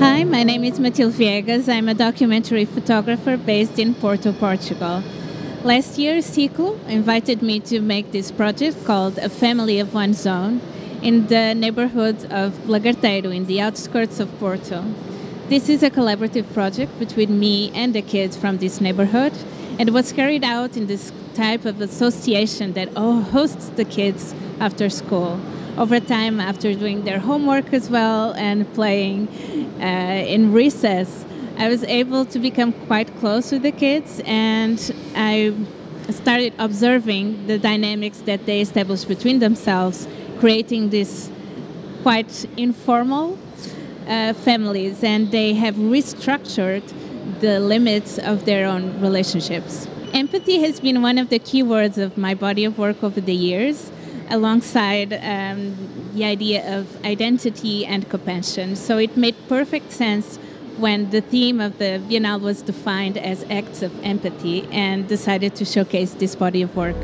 Hi, my name is Matilde Viegas. I'm a documentary photographer based in Porto, Portugal. Last year, Ciclo invited me to make this project called A Family of One's Own in the neighborhood of Lagarteiro in the outskirts of Porto. This is a collaborative project between me and the kids from this neighborhood and was carried out in this type of association that hosts the kids after school over time after doing their homework as well and playing uh, in recess. I was able to become quite close with the kids and i started observing the dynamics that they established between themselves creating this quite informal uh, families. And they have restructured the limits of their own relationships. Empathy has been one of the key words of my body of work over the years alongside um, the idea of identity and compassion. So it made perfect sense when the theme of the Biennale was defined as acts of empathy and decided to showcase this body of work.